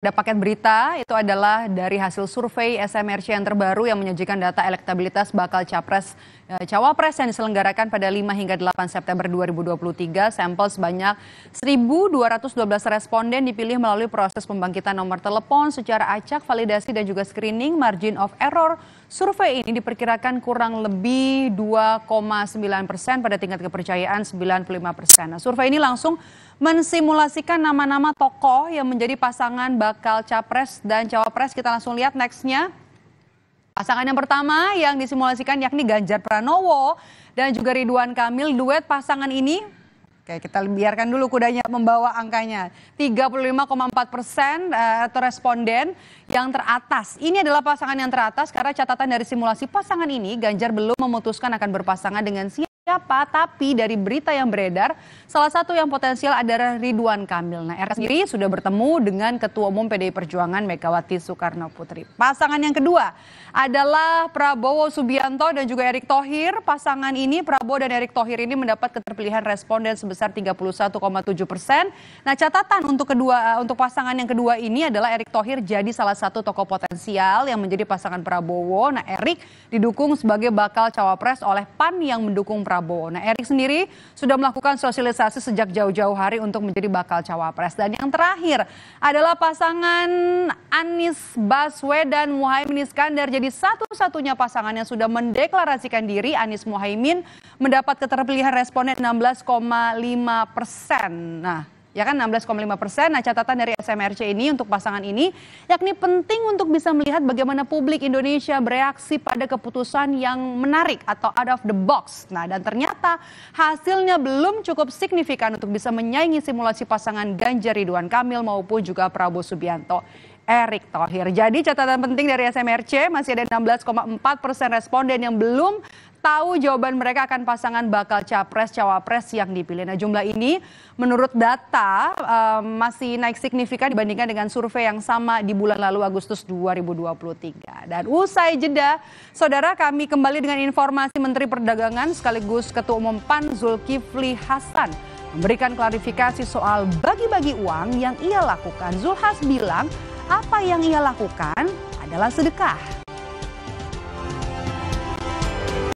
Ada paket berita, itu adalah dari hasil survei SMRC yang terbaru yang menyajikan data elektabilitas bakal capres e, cawapres yang diselenggarakan pada 5 hingga 8 September 2023. Sampel sebanyak 1.212 responden dipilih melalui proses pembangkitan nomor telepon secara acak, validasi dan juga screening. Margin of error survei ini diperkirakan kurang lebih 2,9 persen pada tingkat kepercayaan 95 persen. Nah, survei ini langsung mensimulasikan nama-nama tokoh yang menjadi pasangan bakal capres dan cawapres. Kita langsung lihat nextnya. Pasangan yang pertama yang disimulasikan yakni Ganjar Pranowo dan juga Ridwan Kamil. Duet pasangan ini, oke kita biarkan dulu kudanya membawa angkanya. 35,4 persen eh, atau responden yang teratas. Ini adalah pasangan yang teratas karena catatan dari simulasi pasangan ini Ganjar belum memutuskan akan berpasangan dengan siapa siapa, tapi dari berita yang beredar, salah satu yang potensial adalah Ridwan Kamil. Nah, RK sendiri sudah bertemu dengan Ketua Umum PDI Perjuangan Megawati Soekarno Putri. Pasangan yang kedua adalah Prabowo Subianto dan juga Erick Thohir. Pasangan ini, Prabowo dan Erick Thohir ini mendapat keterpilihan responden sebesar 31,7 persen. Nah, catatan untuk kedua untuk pasangan yang kedua ini adalah Erick Thohir jadi salah satu tokoh potensial yang menjadi pasangan Prabowo. Nah, Erick didukung sebagai bakal cawapres oleh PAN yang mendukung Prabowo. Prabowo. Nah, Erik sendiri sudah melakukan sosialisasi sejak jauh-jauh hari untuk menjadi bakal cawapres. Dan yang terakhir adalah pasangan Anies Baswedan Muhaimin Iskandar jadi satu-satunya pasangan yang sudah mendeklarasikan diri Anies Muhaimin mendapat keterpilihan responden 16,5 persen. Nah, ya kan 16,5 persen. Nah catatan dari SMRC ini untuk pasangan ini yakni penting untuk bisa melihat bagaimana publik Indonesia bereaksi pada keputusan yang menarik atau out of the box. Nah dan ternyata hasilnya belum cukup signifikan untuk bisa menyaingi simulasi pasangan Ganjar Ridwan Kamil maupun juga Prabowo Subianto. Erick Thohir. Jadi catatan penting dari SMRC masih ada 16,4 persen responden yang belum tahu jawaban mereka akan pasangan bakal capres cawapres yang dipilih. Nah jumlah ini menurut data um, masih naik signifikan dibandingkan dengan survei yang sama di bulan lalu Agustus 2023. Dan usai jeda, saudara kami kembali dengan informasi Menteri Perdagangan sekaligus Ketua Umum PAN Zulkifli Hasan memberikan klarifikasi soal bagi-bagi uang yang ia lakukan. Zulhas bilang apa yang ia lakukan adalah sedekah.